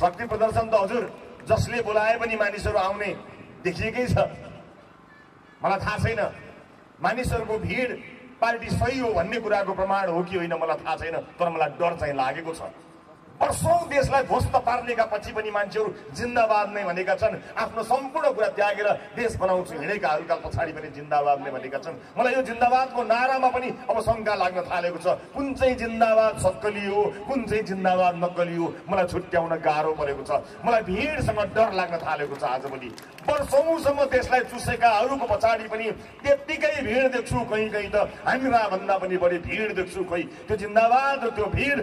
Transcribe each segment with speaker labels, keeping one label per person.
Speaker 1: शक्ति प्रदर्शन त हजुर जसले बोलाए पनि मानिसहरू आउने देखिएकै छ। मलाई थाहा छैन मानिसहरूको भिड पार्टी सही हो भन्ने कुराको प्रमाण हो कि होइन मलाई थाहा छैन तर मलाई डर चाहिँ लागेको छ। वर्षौँ देशलाई ध्वस्त पार्नेका पछि पनि मान्छेहरू जिन्दाबाद नै भनेका छन्। आफ्नो सम्पूर्ण कुरा त्यागेर देश बनाउँछु हिँडेकाहरूका पछाडि पनि जिन्दाबाद नै भनेका छन्। मलाई यो जिन्दाबादको नारामा पनि अब शङ्का लाग्न थालेको छ। कुन चाहिँ जिन्दाबाद सक्कली हो कुन चाहिँ जिन्दाबाद नक्कली हो मलाई छुट्याउन गाह्रो परेको छ। मलाई भिडसँग डर लाग्न थालेको छ आजभोलि वर्षौँसम्म देशलाई चुसेकाहरूको पछाडि पनि त्यत्तिकै भिड देख्छु कहीँ कहीँ त। हाम्रा भन्दा पनि बढी भिड देख्छु खोइ त्यो जिन्दाबाद र त्यो भिड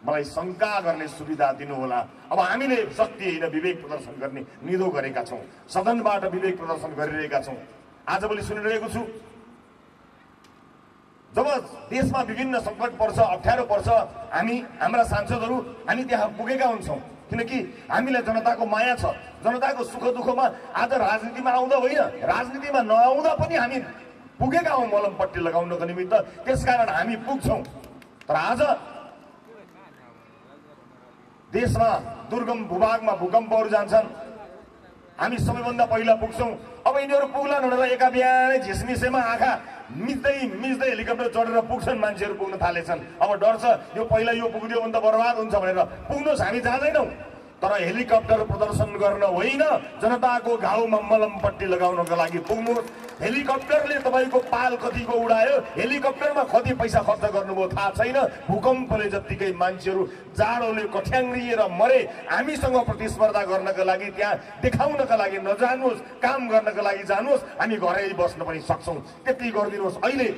Speaker 1: मलाई शङ्का गर्ने सुविधा दिनुहोला। अब हामीले शक्ति होइन विवेक प्रदर्शन गर्ने निधो गरेका छौँ। सदनबाट विवेक प्रदर्शन गरिरहेका छौँ। आजभोलि सुनिरहेको छु। जब देशमा विभिन्न सङ्कट पर्छ अप्ठ्यारो पर्छ हामी हाम्रा सांसदहरू हामी त्यहाँ पुगेका हुन्छौँ। किनकि हामीलाई जनताको माया छ। जनताको सुख दुःखमा आज राजनीतिमा आउँदा होइन राजनीतिमा नआउँदा पनि हामी पुगेका हौँ मलमपट्टि लगाउनको निमित्त। त्यसकारण हामी पुग्छौँ। तर आज देशमा दुर्गम भूभागमा भूकम्पहरू जान्छन्। हामी सबैभन्दा पहिला पुग्छौँ। अब यिनीहरू पुग्लान् भनेर एका बिहानै झिसमिसेमा आँखा मिच्दै मिच्दै हेलिकप्टर चढेर पुग्छन् मान्छेहरू पुग्न थालेछन्। अब डर छ यो पहिला यो पुगिदियो भने त बर्बाद हुन्छ भनेर। पुग्नुहोस् हामी जाँदैनौँ। तर हेलिकप्टर प्रदर्शन गर्न होइन। जनताको घाउमा मलमपट्टि लगाउनको लागि पुग्नुहोस्। हेलिकप्टरले तपाईँको पाल कतिको उडायो। हेलिकप्टरमा कति पैसा खर्च गर्नुभयो थाहा छैन। भूकम्पले जत्तिकै मान्छेहरू जाडोले कठ्याङ्ग्रिएर मरे। हामीसँग प्रतिस्पर्धा गर्नका लागि त्यहाँ देखाउनका लागि नजानुहोस्। काम गर्नका लागि जानुहोस्। हामी घरै बस्न पनि सक्छौँ। त्यति गरिदिनुहोस्। अहिले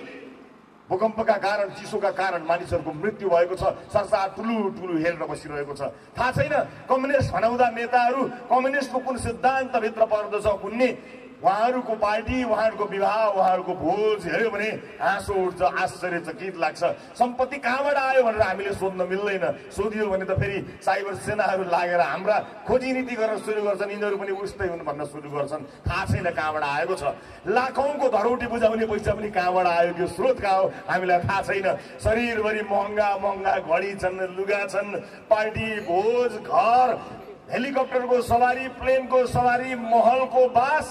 Speaker 1: भूकम्पका कारण चिसोका कारण मानिसहरूको मृत्यु भएको छ। संसार ठुलो ठुलो हेरेर बसिरहेको छ। थाहा छैन कम्युनिस्ट भनाउँदा नेताहरू कम्युनिस्टको कुन सिद्धान्तभित्र पर्दछ कुन्ने उहाँहरूको पार्टी उहाँहरूको विवाह उहाँहरूको भोज हेऱ्यो भने हाँसो उठ्छ आश्चर्यचकित लाग्छ। सम्पत्ति कहाँबाट आयो भनेर हामीले सोध्न मिल्दैन। सोधियो भने त फेरि साइबर सेनाहरू लागेर हाम्रा खोजी नीति गर्न सुरु गर्छन् यिनीहरू पनि उस्तै हुन् भन्न सुरु गर्छन्। थाहा छैन कहाँबाट आएको छ। लाखौँको धरोटी बुझाउने पैसा पनि कहाँबाट आयो त्यो स्रोत कहाँ हो हामीलाई थाहा छैन। शरीरभरि महँगा महँगा घडी छन् लुगा छन्। पार्टी भोज घर हेलिकप्टरको सवारी प्लेनको सवारी महलको बास।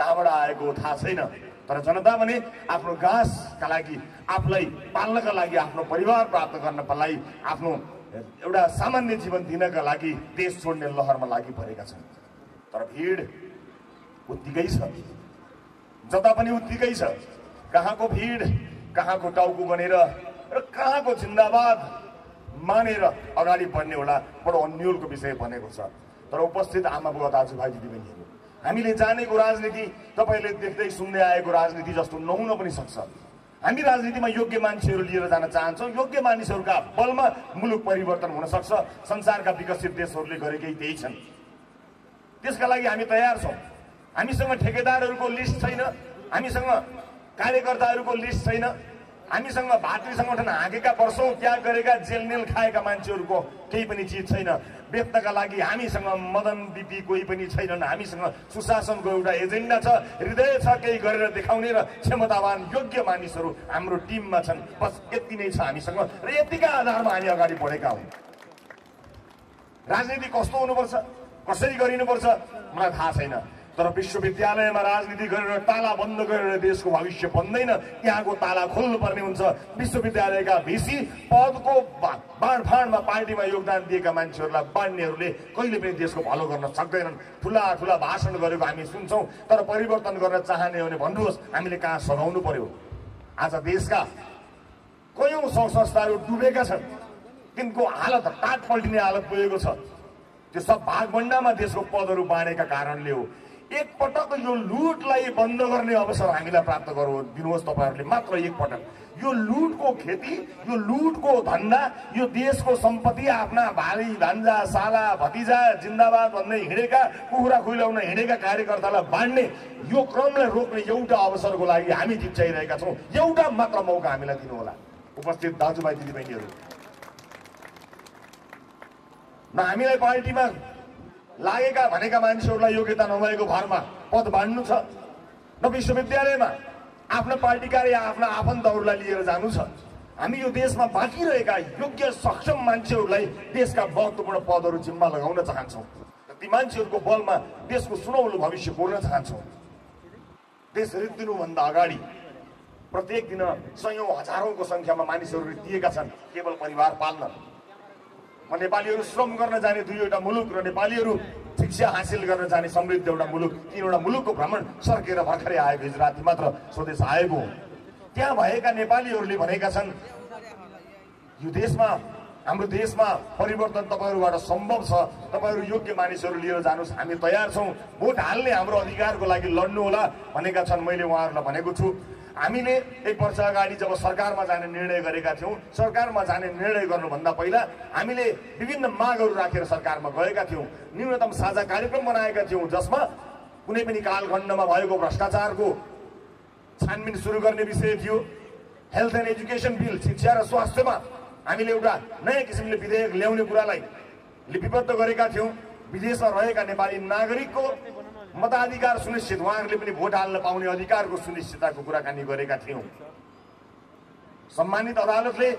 Speaker 1: कहाँबाट आएको थाहा छैन। तर जनता भने आफ्नो घाँसका लागि आफूलाई पाल्नका लागि आफ्नो परिवार प्राप्त गर्नका लागि आफ्नो एउटा सामान्य जीवन दिनका लागि देश छोड्ने लहरमा लागि परेका छन्। तर भिड उत्तिकै छ। जता पनि उत्तिकै छ। कहाँको भिड कहाँको टाउको बनेर र कहाँको जिन्दाबाद मानेर अगाडि बढ्ने एउटा बडो अन्यलको विषय बनेको छ। तर उपस्थित आमा बुवा दाजुभाइ दिदीबहिनीहरू हामीले जानेको राजनीति तपाईँले देख्दै सुन्दै आएको राजनीति जस्तो नहुन पनि सक्छ। हामी राजनीतिमा योग्य मान्छेहरू लिएर जान चाहन्छौँ। योग्य मानिसहरूका बलमा मुलुक परिवर्तन हुन सक्छ। संसारका विकसित देशहरूले गरेकै त्यही छन्। त्यसका लागि हामी तयार छौँ। हामीसँग ठेकेदारहरूको लिस्ट छैन। हामीसँग कार्यकर्ताहरूको लिस्ट छैन। हामीसँग भातृ सङ्गठन हाँकेका वर्षौँ त्याग गरेका जेलनेल खाएका मान्छेहरूको केही पनि चिज छैन। बेच्नका लागि हामीसँग मदन बिपी कोही पनि छैनन्। हामीसँग सुशासनको एउटा एजेन्डा छ। हृदय छ केही गरेर देखाउने र क्षमतावान योग्य मानिसहरू हाम्रो टिममा छन्। बस यति नै छ हामीसँग र यतिका आधारमा हामी अगाडि बढेका हौँ। राजनीति कस्तो हुनुपर्छ? कसरी गरिनुपर्छ? मलाई थाहा छैन। तर विश्वविद्यालयमा राजनीति गरेर ताला बन्द गरेर देशको भविष्य बन्दैन त्यहाँको ताला खोल्नुपर्ने हुन्छ। विश्वविद्यालयका भिसी पदको बाँडफाँडमा पार्टीमा योगदान दिएका मान्छेहरूलाई बाँड्नेहरूले कहिले पनि देशको भलो गर्न सक्दैनन्। ठुला ठुला भाषण गरेको हामी सुन्छौँ तर परिवर्तन गर्न चाहने हो भने भन्नुहोस् हामीले कहाँ सघाउनु पर्यो? आज देशका कयौँ सङ्घ संस्थाहरू डुबेका छन्। तिनको हालत टाट पल्टिने हालत पुगेको छ। त्यो सब भागभण्डामा देशको पदहरू बाँडेका कारणले हो। एकपटक यो लुटलाई बन्द गर्ने अवसर हामीलाई प्राप्त गरौँ दिनुहोस् तपाईँहरूले मात्र एकपटक। यो लुटको खेती यो लुटको धन्दा यो देशको सम्पत्ति आफ्ना भाइ भान्जा साला भतिजा जिन्दाबाद भन्दै हिँडेका कुखुरा खुइलाउन हिँडेका कार्यकर्तालाई बाँड्ने यो क्रमलाई रोक्ने एउटा अवसरको लागि हामी चिच्याइरहेका छौँ। एउटा मात्र मौका हामीलाई दिनुहोला। उपस्थित दाजुभाइ दिदीबहिनीहरू। न हामीलाई पार्टीमा लागेका भनेका मानिसहरूलाई योग्यता नभएको भरमा पद बाँड्नु छ। न विश्वविद्यालयमा आफ्नो पार्टीका या आफ्ना आफन्तहरूलाई लिएर जानु छ। हामी यो देशमा बाँकी रहेका योग्य सक्षम मान्छेहरूलाई देशका महत्त्वपूर्ण पदहरू जिम्मा लगाउन चाहन्छौँ। ती मान्छेहरूको बलमा देशको सुनौलो भविष्य कोर्न चाहन्छौँ। देश रित्तिनुभन्दा अगाडि प्रत्येक दिन सयौँ हजारौँको सङ्ख्यामा मानिसहरू दिएका छन् केवल परिवार पाल्न। नेपालीहरू श्रम गर्न जाने दुईवटा मुलुक र नेपालीहरू शिक्षा हासिल गर्न जाने समृद्ध एउटा मुलुक तिनवटा मुलुकको भ्रमण सर्केर भर्खरै आएको हिजो राति मात्र स्वदेश आएको हो। त्यहाँ भएका नेपालीहरूले भनेका छन् यो देशमा हाम्रो देशमा परिवर्तन तपाईँहरूबाट सम्भव छ। तपाईँहरू योग्य मानिसहरू लिएर जानुहोस्। हामी तयार छौँ। भोट हाल्ने हाम्रो अधिकारको लागि लड्नु होला भनेका छन्। मैले उहाँहरूलाई भनेको छु। हामीले एक वर्ष अगाडि जब सरकारमा जाने निर्णय गरेका थियौँ सरकारमा जाने निर्णय गर्नुभन्दा पहिला हामीले विभिन्न मागहरू राखेर सरकारमा गएका थियौँ। न्यूनतम साझा कार्यक्रम बनाएका थियौँ जसमा कुनै पनि कालखण्डमा भएको भ्रष्टाचारको छानबिन सुरु गर्ने विषय थियो। हेल्थ एन्ड एजुकेसन बिल शिक्षा र स्वास्थ्यमा हामीले एउटा नयाँ किसिमले विधेयक ल्याउने कुरालाई लिपिबद्ध गरेका थियौँ। विदेशमा रहेका नेपाली नागरिकको मताधिकार सुनिश्चित उहाँहरूले पनि भोट हाल्न पाउने अधिकारको सुनिश्चितताको कुराकानी गरेका थियौँ। सम्मानित अदालतले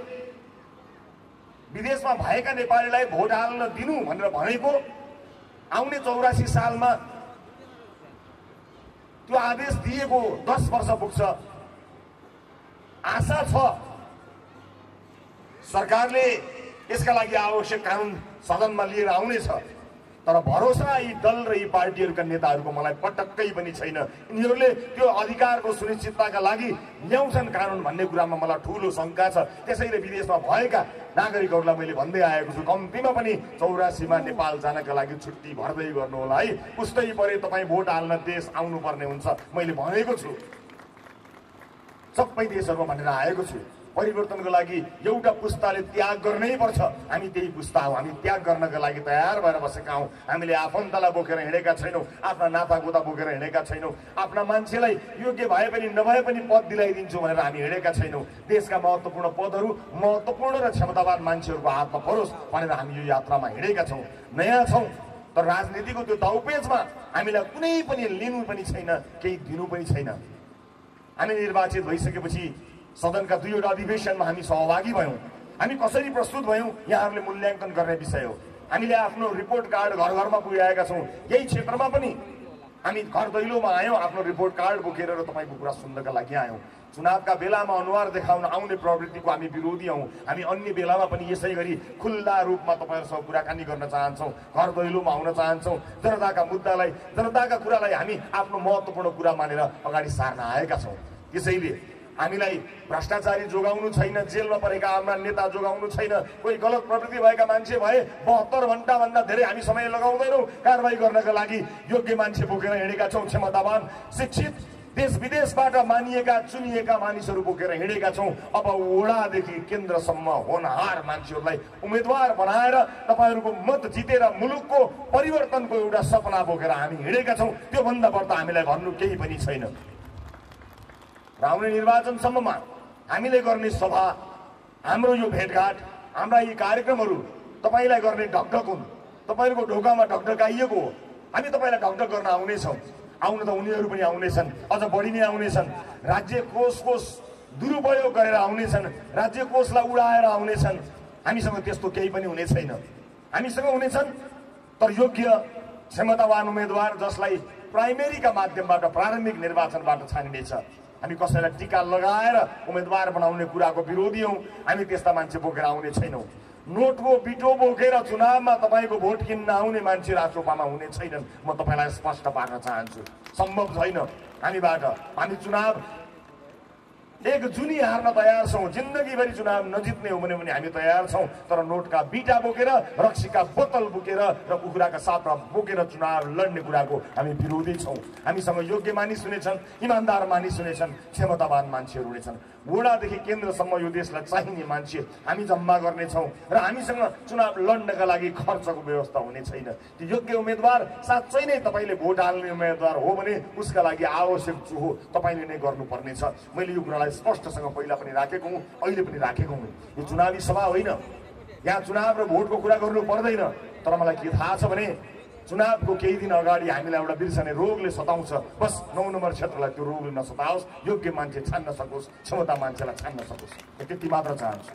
Speaker 1: विदेशमा भएका नेपालीलाई भोट हाल्न दिनु भनेर भनेको आउने चौरासी सालमा त्यो आदेश दिएको दस वर्ष पुग्छ। आशा छ सरकारले यसका लागि आवश्यक कानुन सदनमा लिएर आउनेछ। तर भरोसा यी दल र यी पार्टीहरूका नेताहरूको मलाई पटक्कै पनि छैन। यिनीहरूले त्यो अधिकारको सुनिश्चितताका लागि ल्याउँछन् कानुन भन्ने कुरामा मलाई ठुलो शङ्का छ। त्यसैले विदेशमा भएका नागरिकहरूलाई मैले भन्दै आएको छु। कम्तीमा पनि चौरासीमा नेपाल जानका लागि छुट्टी भर्दै गर्नु होला है। उस्तै परे तपाईँ भोट हाल्न देश आउनुपर्ने हुन्छ। मैले भनेको छु। सबै देशहरूमा भनेर आएको छु। परिवर्तनको लागि एउटा पुस्ताले त्याग गर्नै पर्छ। हामी त्यही पुस्ता हौ। हामी त्याग गर्नका लागि तयार भएर बसेका हौँ। हामीले आफन्तलाई बोकेर हिँडेका छैनौँ। आफ्ना नातागोता बोकेर हिँडेका छैनौँ। आफ्ना मान्छेलाई योग्य भए पनि नभए पनि पद दिलाइदिन्छु भनेर हामी हिँडेका छैनौँ। देशका महत्त्वपूर्ण पदहरू महत्त्वपूर्ण र क्षमतावान मान्छेहरूको हातमा परोस् भनेर हामी यो यात्रामा हिँडेका छौँ। नयाँ छौँ। तर राजनीतिको त्यो दाउपेजमा हामीलाई कुनै पनि लिनु पनि छैन केही दिनु पनि छैन। हामी निर्वाचित भइसकेपछि सदनका दुईवटा अधिवेशनमा हामी सहभागी भयौँ। हामी कसरी प्रस्तुत भयौँ? यहाँहरूले मूल्याङ्कन गर्ने विषय हो। हामीले आफ्नो रिपोर्ट कार्ड घर घरमा पुर्याएका छौँ। यही क्षेत्रमा पनि हामी घर दैलोमा आयौँ आफ्नो रिपोर्ट कार्ड बोकेर र तपाईँको कुरा सुन्नका लागि आयौँ। चुनावका बेलामा अनुहार देखाउन आउने प्रवृत्तिको हामी विरोधी हौँ। हामी अन्य बेलामा पनि यसै गरी खुल्ला रूपमा तपाईँहरूसँग कुराकानी गर्न चाहन्छौँ घर दैलोमा आउन चाहन्छौँ। जनताका मुद्दालाई जनताका कुरालाई हामी आफ्नो महत्त्वपूर्ण कुरा मानेर अगाडि सार्न आएका छौँ। त्यसैले हामीलाई भ्रष्टाचारी जोगाउनु छैन जेलमा परेका हाम्रा नेता जोगाउनु छैन कोही गलत प्रवृत्ति भएका मान्छे भए बहत्तर घन्टाभन्दा धेरै हामी समय लगाउँदैनौँ। कारवाही गर्नका लागि योग्य मान्छे बोकेर हिँडेका छौँ क्षमतावान शिक्षित देश विदेशबाट मानिएका चुनिएका मानिसहरू बोकेर हिँडेका छौँ। अब वडादेखि केन्द्रसम्म होनहार मान्छेहरूलाई उम्मेद्वार बनाएर तपाईँहरूको मत जितेर मुलुकको परिवर्तनको एउटा सपना बोकेर हामी हिँडेका छौँ। त्योभन्दा बढ्ता हामीलाई भन्नु केही पनि छैन। र आउने निर्वाचनसम्ममा हामीले गर्ने सभा हाम्रो यो भेटघाट हाम्रा यी कार्यक्रमहरू तपाईँलाई गर्ने ढकढक हुन्। तपाईँहरूको ढोकामा ढकढकाइएको हो। हामी तपाईँलाई ढकढक गर्न आउनेछौँ। आउन त उनीहरू पनि आउनेछन्। अझ बढी नै आउनेछन्। राज्य कोषको दुरुपयोग गरेर आउनेछन्। राज्य कोषलाई उडाएर आउनेछन्। हामीसँग त्यस्तो केही पनि हुने छैन। हामीसँग हुनेछन् तर योग्य क्षमतावान उम्मेद्वार जसलाई प्राइमेरीका माध्यमबाट प्रारम्भिक निर्वाचनबाट छानिनेछ। हामी कसैलाई टिका लगाएर उम्मेदवार बनाउने कुराको विरोधी हौँ। हामी त्यस्ता मान्छे बोकेर आउने छैनौँ। नोटको बिटो बोकेर चुनावमा तपाईँको भोट किन्न आउने मान्छे राजसभामा हुने छैनन्। म तपाईँलाई स्पष्ट पार्न चाहन्छु। सम्भव छैन हामीबाट। हामी चुनाव एक जुनी हार्न तयार छौँ। जिन्दगीभरि चुनाव नजित्ने हो भने पनि हामी तयार छौँ। तर नोटका बिटा बोकेर रक्सीका बोतल बोकेर र कुखुराका साथमा बोकेर चुनाव लड्ने कुराको हामी विरोधी छौँ। हामीसँग योग्य मानिस हुनेछन् इमान्दार मानिस हुनेछन् क्षमतावान मान्छेहरू हुनेछन्। वडादेखि केन्द्रसम्म यो देशलाई चाहिने मान्छे हामी जम्मा गर्नेछौँ र हामीसँग चुनाव लड्नका लागि खर्चको व्यवस्था हुने छैन। त्यो योग्य उम्मेद्वार साँच्चै नै तपाईँले भोट हाल्ने उम्मेद्वार हो भने उसका लागि आवश्यक जो हो तपाईँले नै गर्नुपर्नेछ। मैले यो कुरालाई स्पष्टसँग पहिला पनि राखेको हुँ अहिले पनि राखेको हुँ। यो चुनावी सभा होइन। यहाँ चुनाव र भोटको कुरा गर्नु पर्दैन। तर मलाई के थाहा छ भने चुनावको केही दिन अगाडि हामीलाई एउटा बिर्सने रोगले सताउँछ। बस नौ नम्बर क्षेत्रलाई त्यो रोगले नसताओस् योग्य मान्छे छान्न सकोस् क्षमता मान्छेलाई छान्न सकोस्। त्यति मात्र चाहन्छु।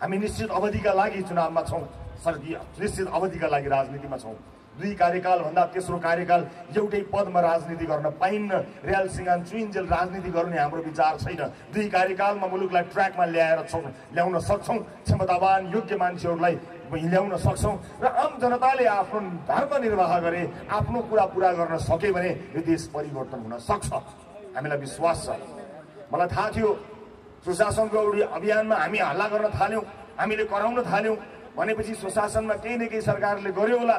Speaker 1: हामी निश्चित अवधिका लागि चुनावमा छौँ। सर्गीय निश्चित अवधिका लागि राजनीतिमा छौँ। दुई कार्यकालभन्दा तेस्रो कार्यकाल एउटै पदमा राजनीति गर्न पाइन्न। रियाल सिंगान चुइन्जेल राजनीति गर्ने हाम्रो विचार छैन। दुई कार्यकालमा मुलुकलाई ट्र्याकमा ल्याएर ल्याउन सक्छौँ। क्षमतावान योग्य मान्छेहरूलाई ल्याउन सक्छौँ। र आम जनताले आफ्नो धर्म निर्वाह गरे आफ्नो कुरा पुरा गर्न सक्यो भने यो देश परिवर्तन हुन सक्छ। हामीलाई विश्वास छ। मलाई थाहा थियो सुशासनको एउटी अभियानमा हामी हल्ला गर्न थाल्यौँ हामीले कराउन थाल्यौँ। भनेपछि सुशासनमा केही न केही सरकारले गर्यो होला।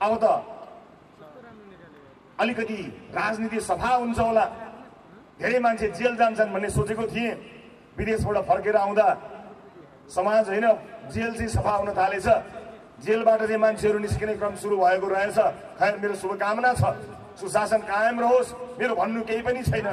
Speaker 1: अब त। अलिकति राजनीति सफा हुन्छ होला। धेरै मान्छे जेल जान्छन् भन्ने सोचेको थिएँ। विदेशबाट फर्केर आउँदा समाज होइन जेल चाहिँ सफा हुन थालेछ। जेलबाट चाहिँ मान्छेहरू निस्किने क्रम सुरु भएको रहेछ। खैर मेरो शुभकामना छ। सुशासन कायम रहोस्। मेरो भन्नु केही पनि छैन।